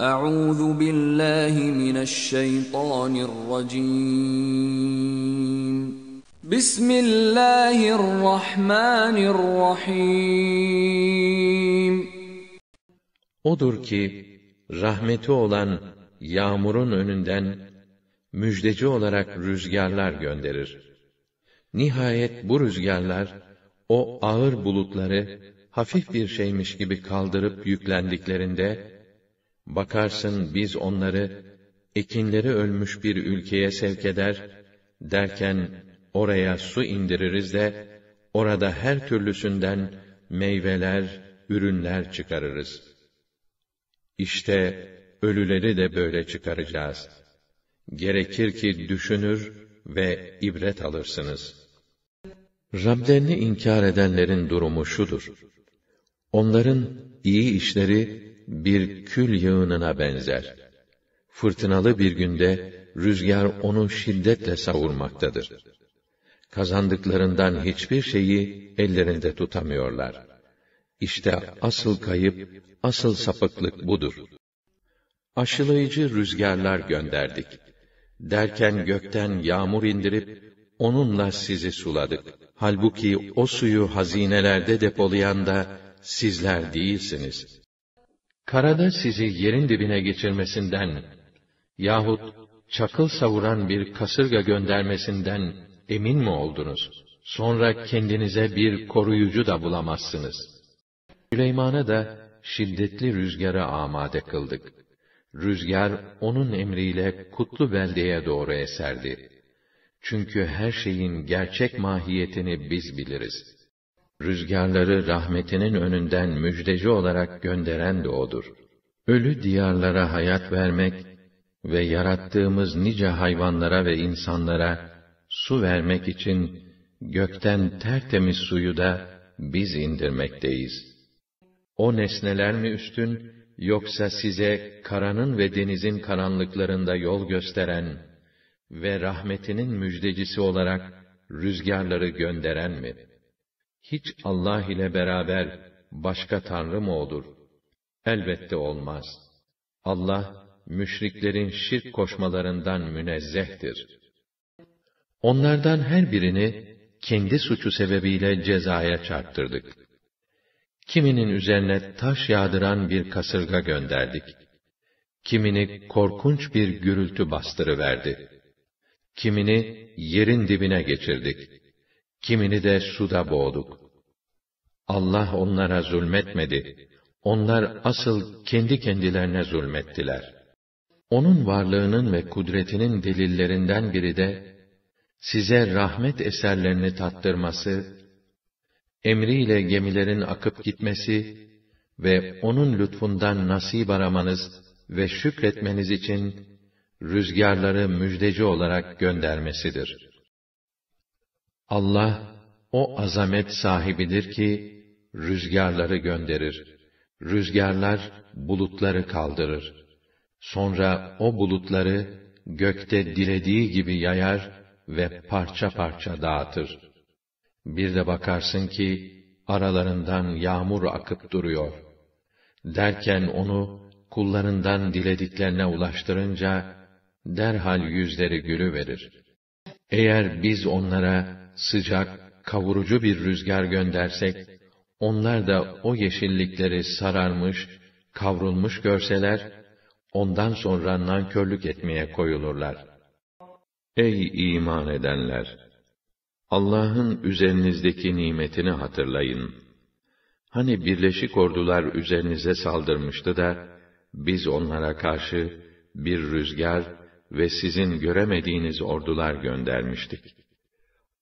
Euzu billahi mineşşeytanirracim. Bismillahirrahmanirrahim. Odur ki rahmeti olan yağmurun önünden müjdeci olarak rüzgarlar gönderir. Nihayet bu rüzgarlar o ağır bulutları hafif bir şeymiş gibi kaldırıp yüklendiklerinde bakarsın biz onları ekinleri ölmüş bir ülkeye sevk eder, derken oraya su indiririz de, orada her türlüsünden meyveler, ürünler çıkarırız. İşte ölüleri de böyle çıkaracağız. Gerekir ki düşünür ve ibret alırsınız. Rablerini inkar edenlerin durumu şudur. Onların iyi işleri bir kül yığınına benzer. Fırtınalı bir günde rüzgar onu şiddetle savurmaktadır. Kazandıklarından hiçbir şeyi ellerinde tutamıyorlar. İşte asıl kayıp, asıl sapıklık budur. Aşılayıcı rüzgarlar gönderdik. Derken gökten yağmur indirip, onunla sizi suladık. Halbuki o suyu hazinelerde depolayan da sizler değilsiniz. Karada sizi yerin dibine geçirmesinden yahut çakıl savuran bir kasırga göndermesinden emin mi oldunuz? Sonra kendinize bir koruyucu da bulamazsınız. Süleyman'a da şiddetli rüzgara amade kıldık. Rüzgar onun emriyle kutlu beldeye doğru eserdi. Çünkü her şeyin gerçek mahiyetini biz biliriz. Rüzgarları rahmetinin önünden müjdeci olarak gönderen de odur. Ölü diyarlara hayat vermek ve yarattığımız nice hayvanlara ve insanlara su vermek için gökten tertemiz suyu da biz indirmekteyiz. O nesneler mi üstün, yoksa size karanın ve denizin karanlıklarında yol gösteren ve rahmetinin müjdecisi olarak rüzgarları gönderen mi? Hiç Allah ile beraber başka tanrı mı olur? Elbette olmaz. Allah müşriklerin şirk koşmalarından münezzehtir. Onlardan her birini kendi suçu sebebiyle cezaya çarptırdık. Kiminin üzerine taş yağdıran bir kasırga gönderdik. Kimini korkunç bir gürültü bastırıverdi. Kimini yerin dibine geçirdik. Kimini de suda boğduk. Allah onlara zulmetmedi. Onlar asıl kendi kendilerine zulmettiler. Onun varlığının ve kudretinin delillerinden biri de, size rahmet eserlerini tattırması, emriyle gemilerin akıp gitmesi ve onun lütfundan nasip aramanız ve şükretmeniz için rüzgarları müjdeci olarak göndermesidir. Allah o azamet sahibidir ki rüzgarları gönderir. Rüzgarlar bulutları kaldırır. Sonra o bulutları gökte dilediği gibi yayar ve parça parça dağıtır. Bir de bakarsın ki aralarından yağmur akıp duruyor. Derken onu kullarından dilediklerine ulaştırınca derhal yüzleri gülü verir. Eğer biz onlara sıcak, kavurucu bir rüzgar göndersek, onlar da o yeşillikleri sararmış, kavrulmuş görseler, ondan sonra nankörlük etmeye koyulurlar. Ey iman edenler! Allah'ın üzerinizdeki nimetini hatırlayın. Hani birleşik ordular üzerinize saldırmıştı da, biz onlara karşı bir rüzgar ve sizin göremediğiniz ordular göndermiştik.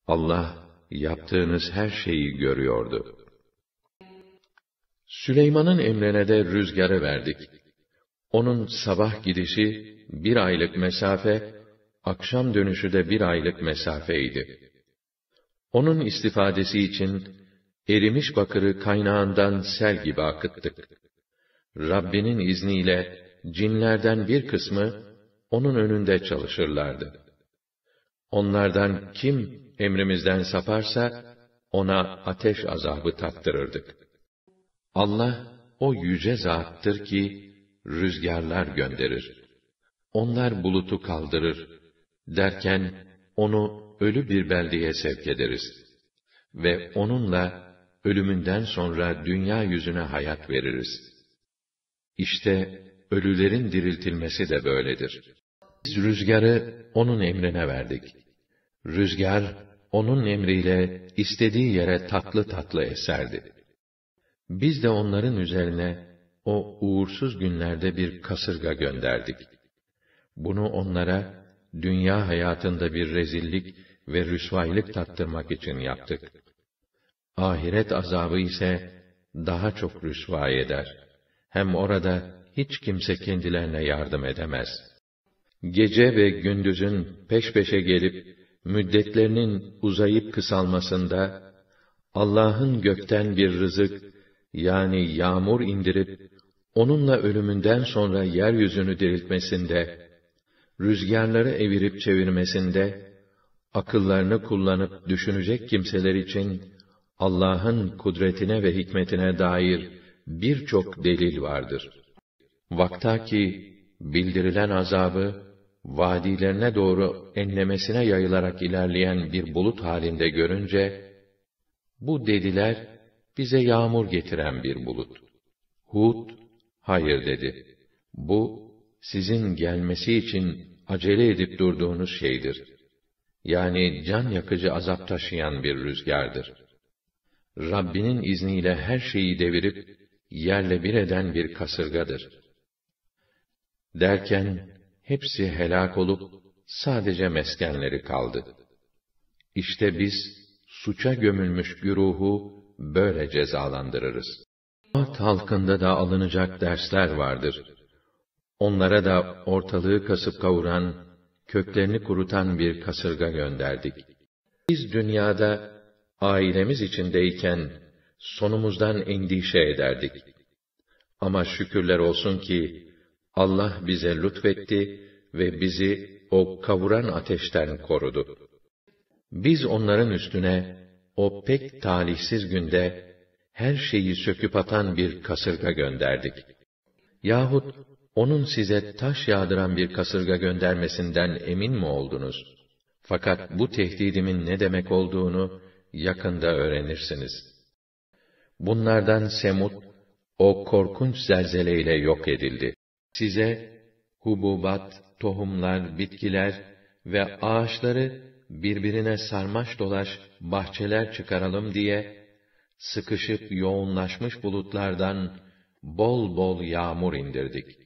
Allah, yaptığınız her şeyi görüyordu. Süleyman'ın emrine de rüzgarı verdik. Onun sabah gidişi bir aylık mesafe, akşam dönüşü de bir aylık mesafeydi. Onun istifadesi için erimiş bakırı kaynağından sel gibi akıttık. Rabbinin izniyle cinlerden bir kısmı onun önünde çalışırlardı. Onlardan kim emrimizden saparsa ona ateş azabı tattırırdık. Allah o yüce zattır ki rüzgarlar gönderir. Onlar bulutu kaldırır. Derken, onu ölü bir beldeye sevk ederiz. Ve onunla, ölümünden sonra dünya yüzüne hayat veririz. İşte, ölülerin diriltilmesi de böyledir. Biz rüzgarı onun emrine verdik. Rüzgar, onun emriyle istediği yere tatlı tatlı eserdi. Biz de onların üzerine o uğursuz günlerde bir kasırga gönderdik. Bunu onlara dünya hayatında bir rezillik ve rüsvaylık tattırmak için yaptık. Ahiret azabı ise daha çok rüsva eder. Hem orada hiç kimse kendilerine yardım edemez. Gece ve gündüzün peş peşe gelip müddetlerinin uzayıp kısalmasında Allah'ın gökten bir rızık yani yağmur indirip onunla ölümünden sonra yeryüzünü diriltmesinde, rüzgarları evirip çevirmesinde, akıllarını kullanıp düşünecek kimseler için Allah'ın kudretine ve hikmetine dair birçok delil vardır. Vakta ki bildirilen azabı vadilerine doğru enlemesine yayılarak ilerleyen bir bulut halinde görünce bu dediler bize yağmur getiren bir bulut. Hud hayır dedi. Bu sizin gelmesi için acele edip durduğunuz şeydir. Yani can yakıcı azap taşıyan bir rüzgardır. Rabbinin izniyle her şeyi devirip yerle bir eden bir kasırgadır. Derken hepsi helak olup sadece meskenleri kaldı. İşte biz suça gömülmüş güruhu böyle cezalandırırız. Ad halkında da alınacak dersler vardır. Onlara da ortalığı kasıp kavuran, köklerini kurutan bir kasırga gönderdik. Biz dünyada ailemiz içindeyken sonumuzdan endişe ederdik. Ama şükürler olsun ki Allah bize lütfetti ve bizi o kavuran ateşten korudu. Biz onların üstüne o pek talihsiz günde her şeyi söküp atan bir kasırga gönderdik. Yahut onun size taş yağdıran bir kasırga göndermesinden emin mi oldunuz? Fakat bu tehdidimin ne demek olduğunu yakında öğrenirsiniz. Bunlardan Semud, o korkunç zelzeleyle yok edildi. Size hububat, tohumlar, bitkiler ve ağaçları birbirine sarmaş dolaş bahçeler çıkaralım diye sıkışıp yoğunlaşmış bulutlardan bol bol yağmur indirdik.